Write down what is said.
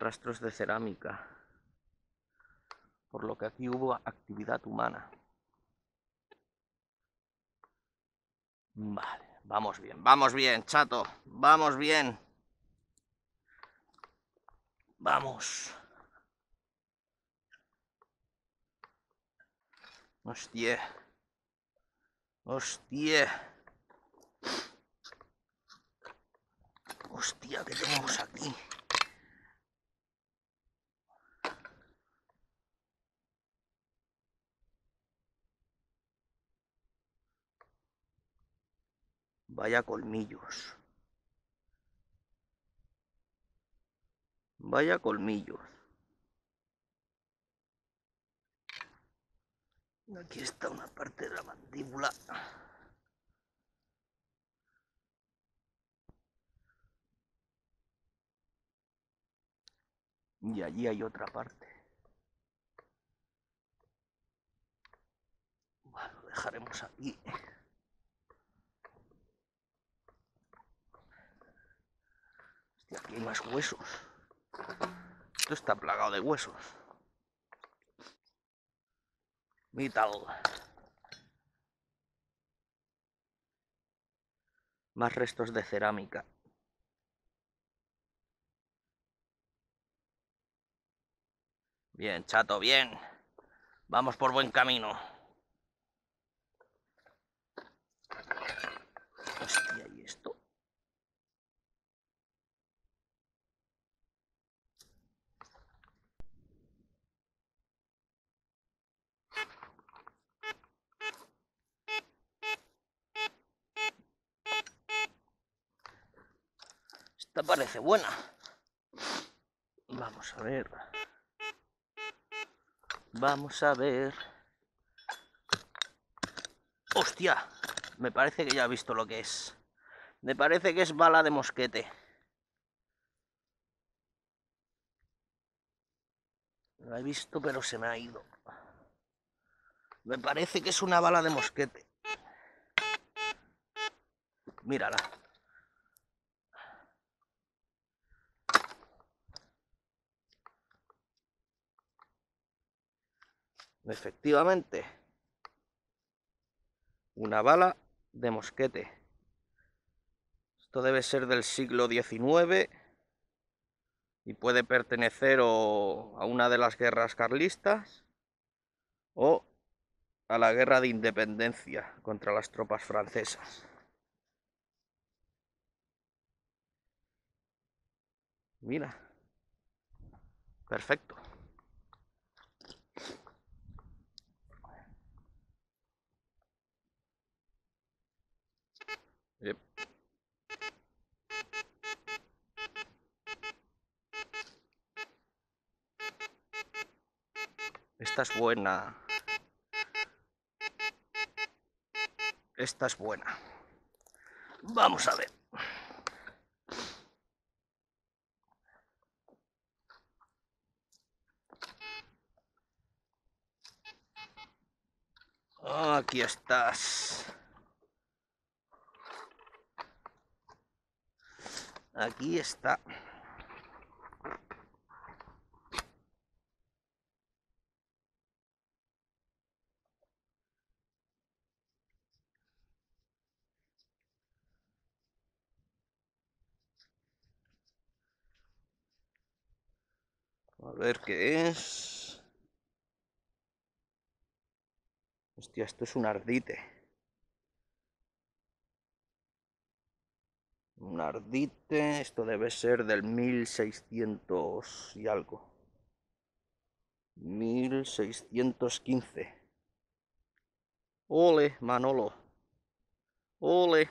rastros de cerámica. Por lo que aquí hubo actividad humana. Vale, vamos bien, vamos bien, chato. Vamos bien. Vamos. Hostia. Hostia. Hostia, ¿qué tenemos aquí? Vaya colmillos. Vaya colmillos. Aquí está una parte de la mandíbula. Y allí hay otra parte. Bueno, lo dejaremos aquí. Hostia, aquí hay más huesos. Esto está plagado de huesos. Vital. Más restos de cerámica. Bien, chato, bien. Vamos por buen camino. Hostia, ¿y esto? Esta parece buena. Vamos a ver. Vamos a ver. ¡Hostia! Me parece que ya he visto lo que es. Me parece que es bala de mosquete. La he visto, pero se me ha ido. Me parece que es una bala de mosquete. Mírala. Efectivamente. Una bala de mosquete. Esto debe ser del siglo XIX y puede pertenecer o a una de las guerras carlistas o a la guerra de independencia contra las tropas francesas. Mira. Perfecto. Yep. Esta es buena. Esta es buena. Vamos a ver. Aquí estás. Aquí está. A ver qué es. Hostia, esto es un ardite. Un ardite, esto debe ser del 1600 y algo. 1615. Ole, Manolo. Ole.